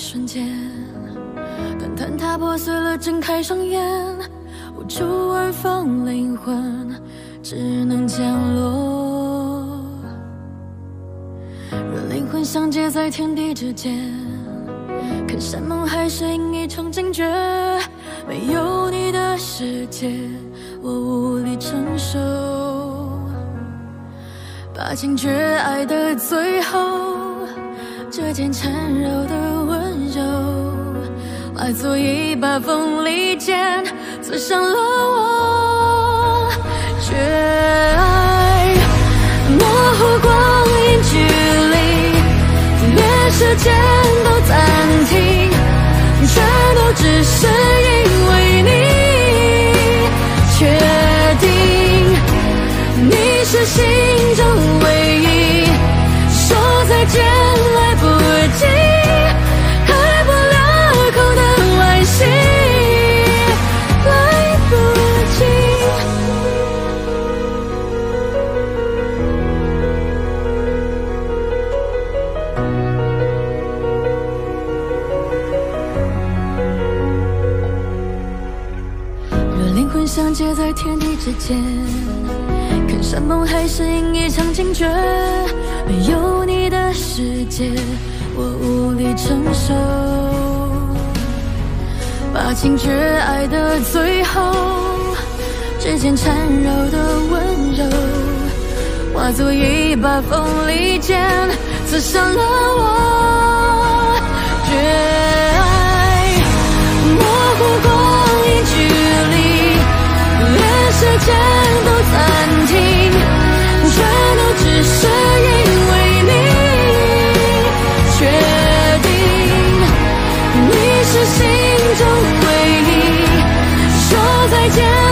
瞬间，等坍塌破碎了，睁开双眼，无处安放灵魂，只能降落。若灵魂相接在天地之间，看山盟海誓，应一场惊觉。没有你的世界，我无力承受。把情绝爱的最后。”这件缠绕的温柔，化作一把锋利剑，刺伤了我。绝爱，模糊光阴距离，连时间都暂停，全都只是因为你。确定你是心相接在天地之间，看山盟海誓，因一场惊觉。没有你的世界，我无力承受。把情绝爱的最后，指尖缠绕的温柔，化作一把锋利剑，刺伤了我。全都暂停全都只是因为你确定你是心中唯一说再见。